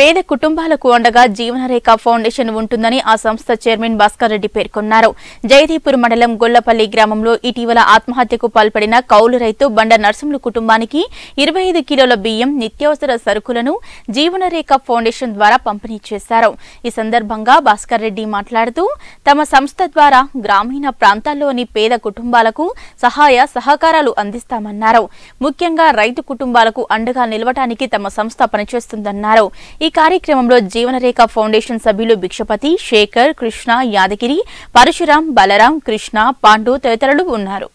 పేద కుటుంబాలకు అండగా జీవనరేఖ ఫౌండేషన్ ఉంటుందని ఆ సంస్థ చైర్మన్ భాస్కర్ రెడ్డి పేర్కొన్నారు. జయదీపూర్ మండలం గొల్లపల్లి గ్రామంలో ఇటీవల ఆత్మహత్యకు పాల్పడిన కౌలు రైతు బండ నర్సింహుల కుటుంబానికి ఇరవై ఐదు కిలోల బియ్యం నిత్యావసర సరుకులను జీవనరేఖ ఫౌండేషన్ ద్వారా పంపిణీ చేశారు. ఈ సందర్భంగా భాస్కర్ రెడ్డి మాట్లాడుతూ తమ సంస్థ ద్వారా గ్రామీణ ప్రాంతాల్లోని పేద కుటుంబాలకు సహాయ సహకారాలు అందిస్తామన్నారు. ముఖ్యంగా రైతు కుటుంబాలకు అండగా నిలవటానికి తమ సంస్థ పనిచేస్తుందన్నారు. ఈ కార్యక్రమంలో జీవనరేఖ ఫౌండేషన్ సభ్యులు భిక్షపతి శేఖర్ కృష్ణ యాదగిరి పరశురాం బలరాం కృష్ణ పాండు తదితరులు ఉన్నారు.